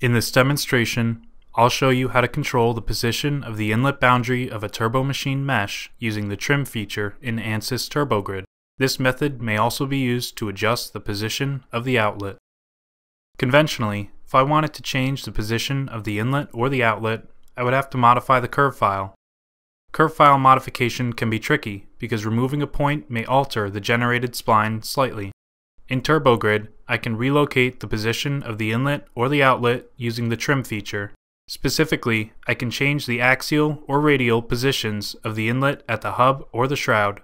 In this demonstration, I'll show you how to control the position of the inlet boundary of a turbo machine mesh using the trim feature in ANSYS TurboGrid. This method may also be used to adjust the position of the outlet. Conventionally, if I wanted to change the position of the inlet or the outlet, I would have to modify the curve file. Curve file modification can be tricky because removing a point may alter the generated spline slightly. In TurboGrid, I can relocate the position of the inlet or the outlet using the trim feature. Specifically, I can change the axial or radial positions of the inlet at the hub or the shroud.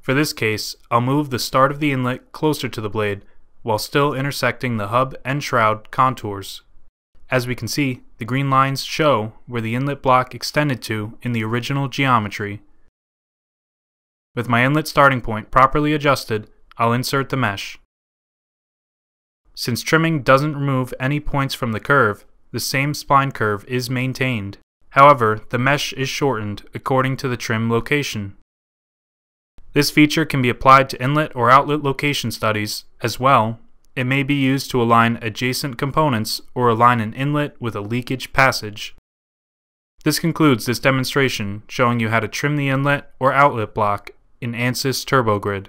For this case, I'll move the start of the inlet closer to the blade while still intersecting the hub and shroud contours. As we can see, the green lines show where the inlet block extended to in the original geometry. With my inlet starting point properly adjusted, I'll insert the mesh. Since trimming doesn't remove any points from the curve, the same spline curve is maintained. However, the mesh is shortened according to the trim location. This feature can be applied to inlet or outlet location studies as well. It may be used to align adjacent components or align an inlet with a leakage passage. This concludes this demonstration showing you how to trim the inlet or outlet block in ANSYS TurboGrid.